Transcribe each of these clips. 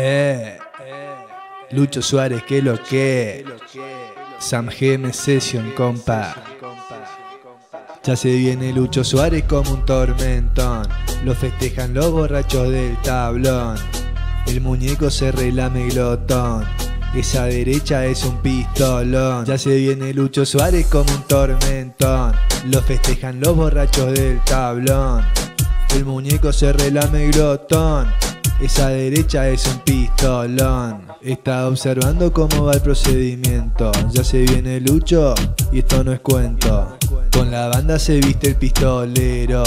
Eh, Lucho Suárez, que lo que. Sam GM Session, compa. Ya se viene Lucho Suárez como un tormentón. Lo festejan los borrachos del tablón. El muñeco se relame glotón. Esa derecha es un pistolón. Ya se viene Lucho Suárez como un tormentón. Lo festejan los borrachos del tablón. El muñeco se relame glotón. Esa derecha es un pistolón. Está observando cómo va el procedimiento. Ya se viene Lucho y esto no es cuento. Con la banda se viste el pistolero.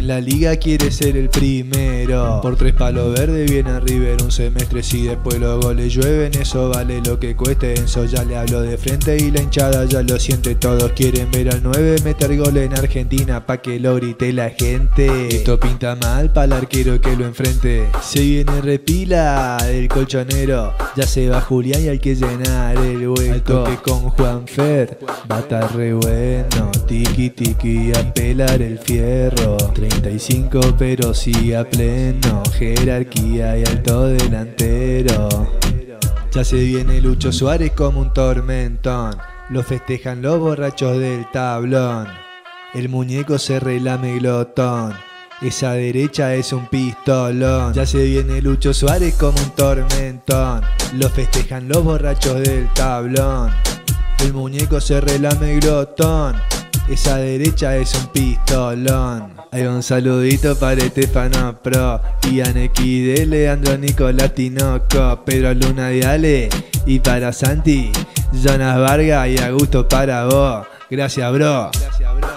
En la liga quiere ser el primero. Por tres palos verdes viene River un semestre. Si después los goles llueven, eso vale lo que cueste. Enzo ya le hablo de frente y la hinchada ya lo siente. Todos quieren ver al 9 meter gol en Argentina pa' que lo grite la gente. Esto pinta mal para el arquero que lo enfrente. Se viene repila el colchonero. Ya se va Julián y hay que llenar el hueco. Al toque con Juan Fer va a estar re bueno. Tiki tiki a pelar el fierro. 35 pero sí a pleno, jerarquía y alto delantero. Ya se viene Lucho Suárez como un tormentón, lo festejan los borrachos del tablón. El muñeco se relame glotón, esa derecha es un pistolón. Ya se viene Lucho Suárez como un tormentón, lo festejan los borrachos del tablón. El muñeco se relame glotón, esa derecha es un pistolón. Hay un saludito para Estefano Pro, Ian de Leandro Nicolás Tinoco, Pedro Luna de Ale y para Santi, Jonas Vargas y Augusto para vos. Gracias, bro. Gracias, bro.